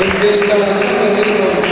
en questa sera di